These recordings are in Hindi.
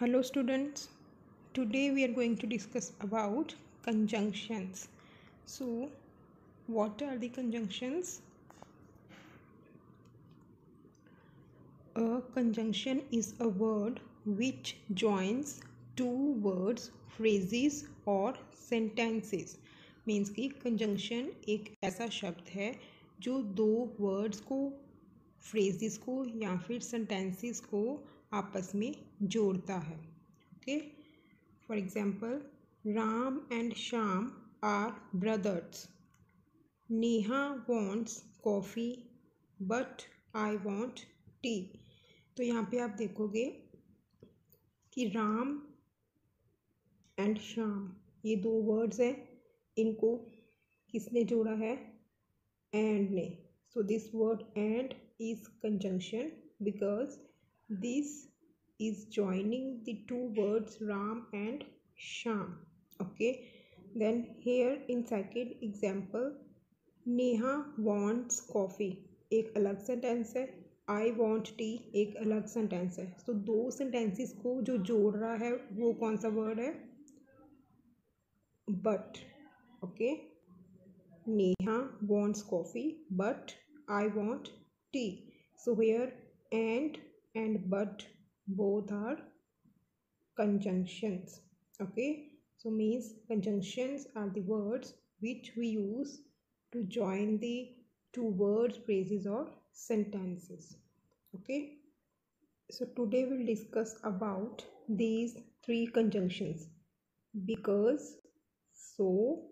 Hello students today we are going to discuss about conjunctions so what are the conjunctions a conjunction is a word which joins two words phrases और सेंटेंसेस मींस कि कंजंक्शन एक ऐसा शब्द है जो दो वर्ड्स को फ्रेजेस को या फिर सेंटेंसेस को आपस में जोड़ता है, okay? For example Ram and Shyam are brothers Neha wants coffee but I want tea तो यहाँ पे आप देखोगे कि राम एंड श्याम, ये दो वर्ड्स हैं। इनको किसने जोड़ा है? एंड ने. So this word and is conjunction because this is joining the two words ram and sham okay then here in second example neha wants coffee एक अलग सेंटेंस है आई वॉन्ट टी एक अलग सेंटेंस है तो दो सेंटेंसेस को जो जोड़ रहा है वो कौन सा वर्ड है but okay Neha wants coffee but I want tea so here and and but both are conjunctions okay? So means conjunctions are the words which we use to join the two words phrases or sentences okay? So today we'll discuss about these three conjunctions. Because so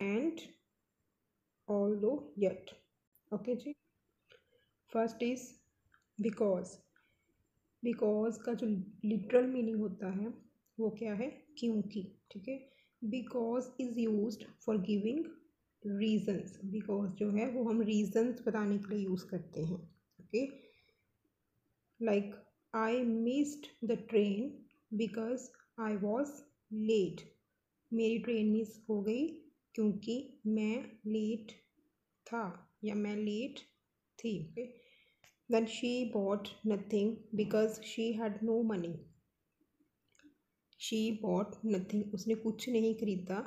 and although yet okay जी first is because बिकॉज़ का जो लिटरल मीनिंग होता है, वो क्या है? क्योंकि, ठीक है? Because is use for giving reasons because जो है, वो हम रीजन्स बताने के लिए यूज़ करते हैं okay like I missed the train because I was late मेरी ट्रेन मिस हो गई क्योंकि मैं लेट था, या मैं लेट थी okay Then she bought nothing because she had no money. She bought nothing. उसने कुछ नहीं खरीदा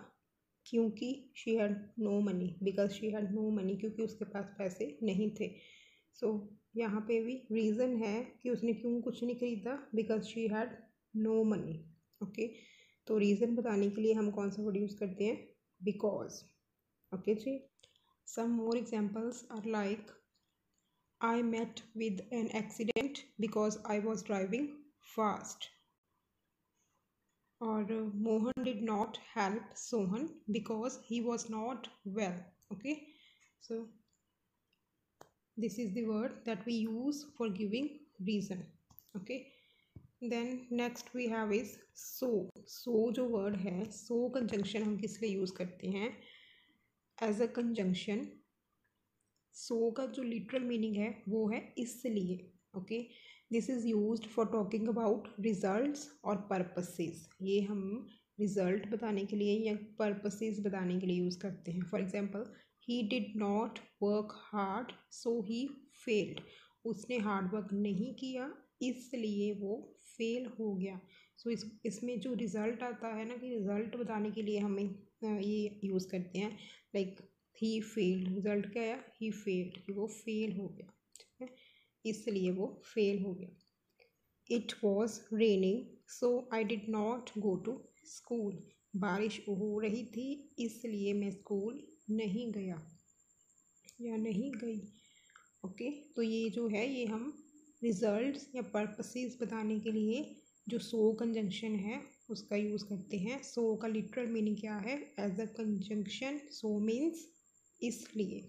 क्योंकि she had no money because she had no money क्योंकि उसके पास पैसे नहीं थे सो so, यहाँ पे भी रीज़न है कि उसने क्यों कुछ नहीं खरीदा because she had no money okay तो रीज़न बताने के लिए हम कौन सा वर्ड यूज़ करते हैं because okay ji some more examples are like I met with an accident because I was driving fast. Or uh, Mohan did not help Sohan because he was not well. Okay, so this is the word that we use for giving reason. Okay, then next we have is so. So जो word है so conjunction हम किस लिए use करते हैं as a conjunction सो का जो लिटरल मीनिंग है वो है इसलिए okay this is use for talking about result और पर्पसेस ये हम रिज़ल्ट बताने के लिए या पर्पसेस बताने के लिए यूज़ करते हैं. For example he did not work hard so he failed उसने हार्ड वर्क नहीं किया इसलिए वो फेल हो गया. सो so, इस इसमें जो रिज़ल्ट आता है ना कि रिज़ल्ट बताने के लिए हमें ये यूज़ करते हैं. लाइक ही फेल्ड रिज़ल्ट क्या आया? ही फेल्ड वो फेल हो गया, ठीक है? इसलिए वो फेल हो गया. It was raining so I did not go to school बारिश हो रही थी, इसलिए मैं स्कूल नहीं गया. या नहीं गई. ओके तो ये जो है, ये हम रिज़ल्ट्स या पर्पसेस बताने के लिए जो सो कंजंक्शन है, उसका यूज़ करते हैं. सो का लिटरल मीनिंग क्या है? As a conjunction so means इसलिए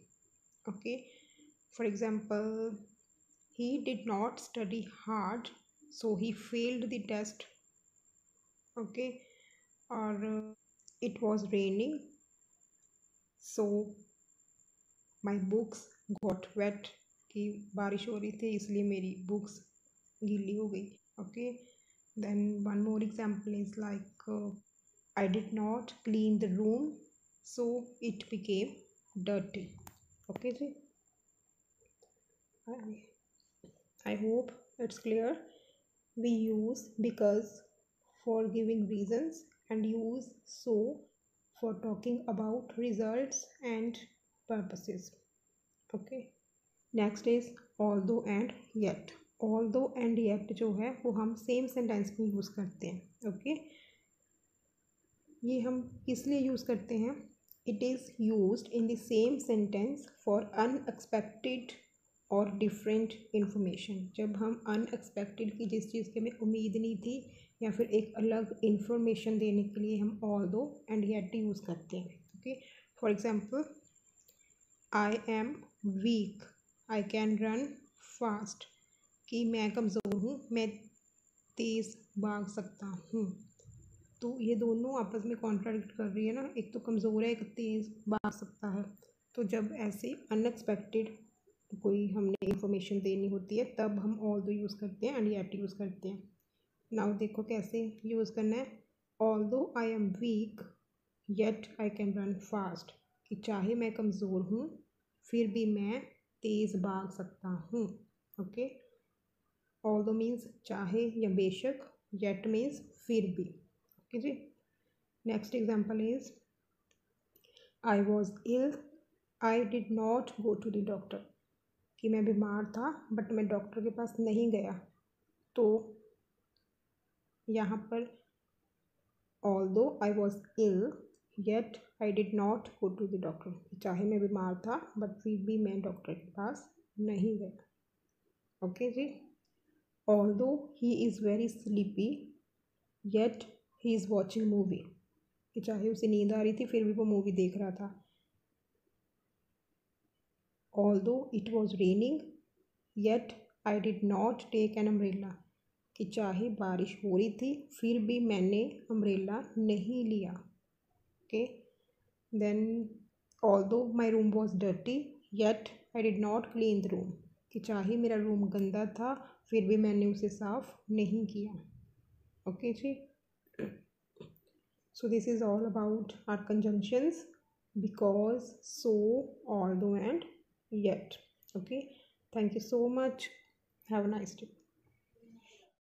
okay for example he did not study hard so he failed the test okay और it was raining so my books got wet कि बारिश हो रही थी, इसलिए मेरी बुक्स गीली हो गई okay then one more example is like I did not clean the room so it became dirty okay ji I, I hope it's clear we use because for giving reasons and use so for talking about results and purposes okay next is although and yet although and yet जो है वो हम सेम सेंटेंस में यूज़ करते हैं ओके okay? ये हम किस लिए यूज़ करते हैं it is use in the same sentence for unexpected और डिफरेंट इन्फॉर्मेशन जब हम अनएक्सपेक्टेड की जिस चीज़ की हमें उम्मीद नहीं थी, या फिर एक अलग इन्फॉर्मेशन देने के लिए हम ऑल दो एंड येट यूज़ करते हैं okay for example I am weak I can run fast कि मैं कमज़ोर हूँ, मैं तेज़ भाग सकता हूँ। तो ये दोनों आपस में कॉन्ट्राडिक्ट कर रही है ना। एक तो कमज़ोर है, एक तेज़ भाग सकता है। तो जब ऐसे अनएक्सपेक्टेड कोई हमने इंफॉर्मेशन देनी होती है, तब हम ऑल दो यूज़ करते हैं एंड येट यूज़ करते हैं। नाउ देखो कैसे यूज़ करना है। Although I am weak yet I can run fast कि चाहे मैं कमज़ोर हूँ, फिर भी मैं तेज़ भाग सकता हूँ। ओके ऑल दो मीन्स चाहे या बेशक येट मीन्स फिर भी। Okay ji next example is I was ill I did not go to the doctor कि मैं बीमार था बट मैं डॉक्टर के पास नहीं गया। तो यहाँ पर although I was ill yet I did not go to the doctor चाहे मैं बीमार था बट फिर भी मैं डॉक्टर के पास नहीं गया। Okay ji. Although he is very sleepy yet he is watching movie कि चाहे उसे नींद आ रही थी फिर भी वो मूवी देख रहा था। Although it was raining yet I did not take an umbrella कि चाहे बारिश हो रही थी फिर भी मैंने अम्ब्रेला नहीं लिया। Okay then although my room was dirty yet I did not clean the room कि चाहे मेरा रूम गंदा था फिर भी मैंने उसे साफ़ नहीं किया। ओके okay, जी? So this is all about our conjunctions because so although and yet. Okay? Thank you so much. Have a nice day